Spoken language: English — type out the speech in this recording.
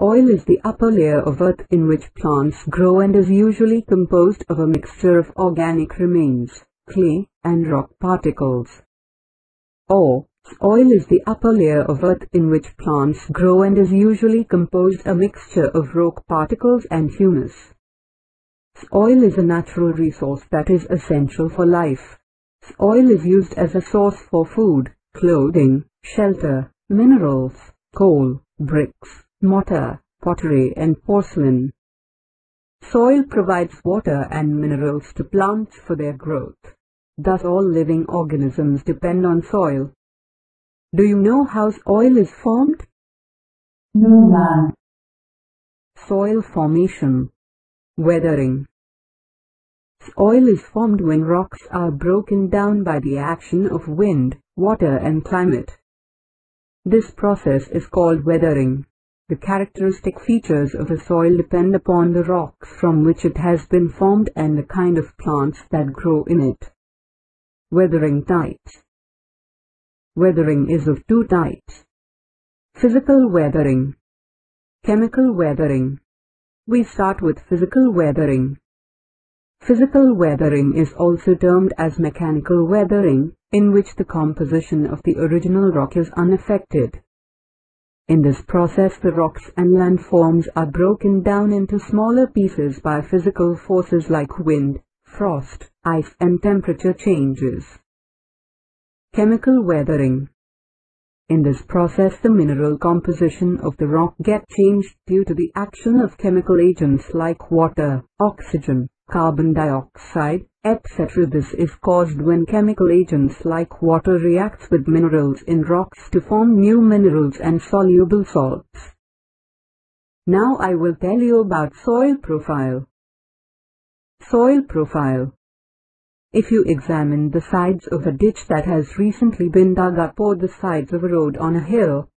Soil is the upper layer of earth in which plants grow and is usually composed of a mixture of organic remains, clay, and rock particles. Or, soil is the upper layer of earth in which plants grow and is usually composed a mixture of rock particles and humus. Soil is a natural resource that is essential for life. Soil is used as a source for food, clothing, shelter, minerals, coal, bricks, mortar, pottery and porcelain. Soil provides water and minerals to plants for their growth. Thus all living organisms depend on soil. Do you know how soil is formed? No, ma'am. Soil formation. Weathering. Soil is formed when rocks are broken down by the action of wind, water and climate. This process is called weathering. The characteristic features of a soil depend upon the rocks from which it has been formed and the kind of plants that grow in it. Weathering types Weathering is of two types. Physical weathering Chemical weathering We start with physical weathering. Physical weathering is also termed as mechanical weathering, in which the composition of the original rock is unaffected. In this process the rocks and landforms are broken down into smaller pieces by physical forces like wind, frost, ice and temperature changes. Chemical weathering In this process the mineral composition of the rock get changed due to the action of chemical agents like water, oxygen, carbon dioxide, etc. This is caused when chemical agents like water reacts with minerals in rocks to form new minerals and soluble salts. Now I will tell you about soil profile. Soil profile if you examine the sides of a ditch that has recently been dug up or the sides of a road on a hill,